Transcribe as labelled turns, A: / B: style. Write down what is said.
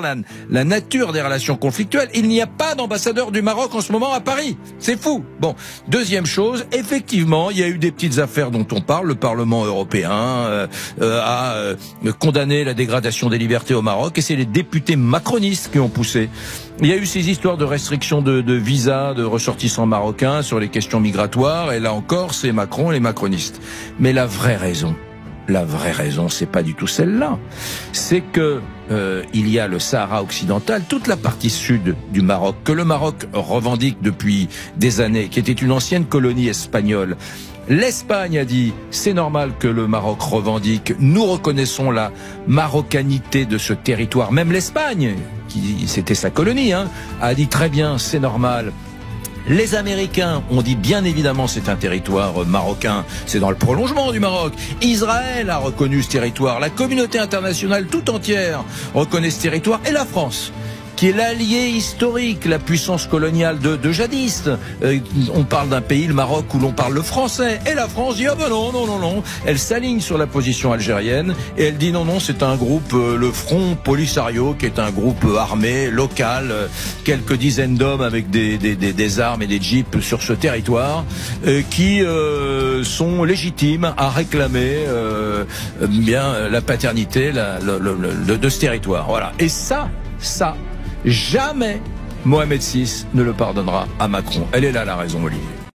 A: la, la, nature des relations conflictuelles, il n'y a pas d'ambassadeur du Maroc en ce moment à Paris. C'est fou. Bon, deuxième chose, effectivement, il y a eu des petites affaires dont on parle. Le Parlement européen euh, euh, a euh, condamné la dégradation des libertés au Maroc et c'est les députés macronistes qui ont poussé. Il y a eu ces histoires de restrictions de, de visas de ressortissants marocains sur les questions migratoires et là encore, c'est Macron et les macronistes. Mais la vraie raison, la vraie raison, c'est pas du tout celle-là. C'est que euh, il y a le Sahara occidental, toute la partie sud du Maroc, que le Maroc revendique depuis des années, qui était une ancienne colonie espagnole. L'Espagne a dit c'est normal que le Maroc revendique. Nous reconnaissons la marocanité de ce territoire. Même l'Espagne, qui c'était sa colonie, hein, a dit très bien c'est normal. Les Américains ont dit bien évidemment c'est un territoire marocain, c'est dans le prolongement du Maroc. Israël a reconnu ce territoire, la communauté internationale tout entière reconnaît ce territoire. Et la France qui est l'allié historique, la puissance coloniale de, de jadis. Euh, on parle d'un pays, le Maroc, où l'on parle le français. Et la France dit, ah ben non, non, non, non. Elle s'aligne sur la position algérienne et elle dit, non, non, c'est un groupe, euh, le Front Polisario, qui est un groupe armé, local, euh, quelques dizaines d'hommes avec des, des, des, des, armes et des jeeps sur ce territoire, euh, qui sont légitimes à réclamer bien la paternité de ce territoire. Voilà. Et ça, ça, Jamais Mohamed VI ne le pardonnera à Macron. Elle est là la raison, Olivier.